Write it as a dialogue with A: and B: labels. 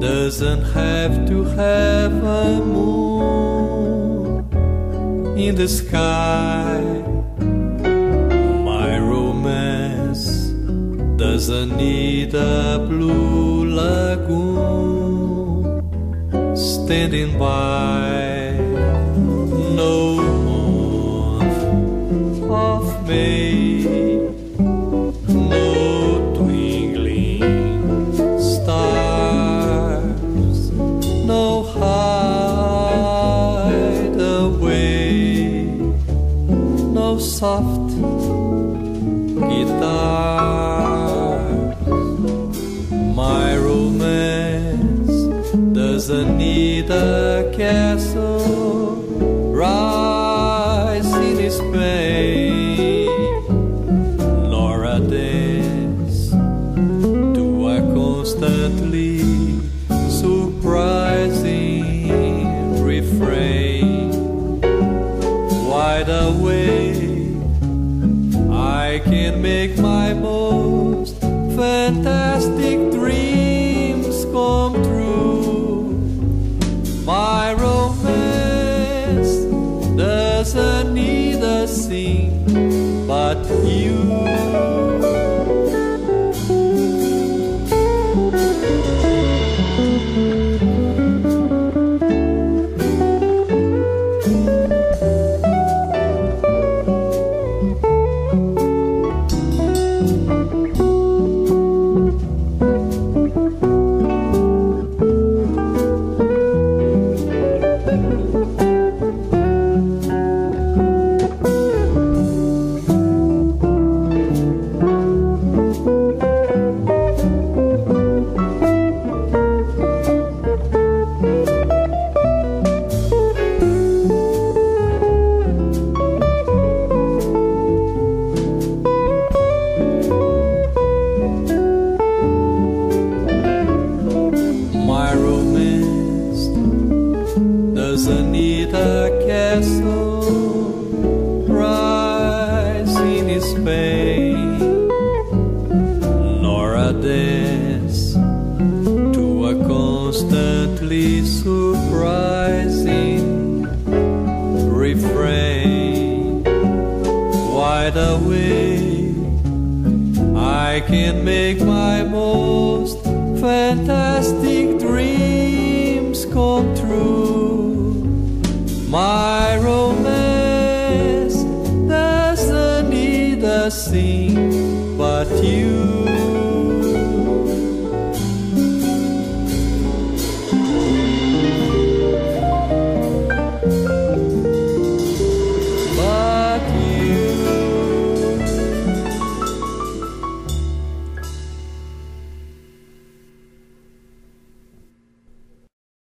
A: doesn't have to have a moon in the sky. My romance doesn't need a blue lagoon standing by. No hideaway, no soft guitar. My romance doesn't need a castle. Rise in Spain, nor a dance. To a constantly Wide awake, I can make my most fantastic dreams come true. My romance doesn't need a thing but you. Doesn't need castle rising in Spain, nor a dance to a constantly surprising refrain. Wide awake, I can make my most fantastic dreams come true. My romance doesn't need a thing but you.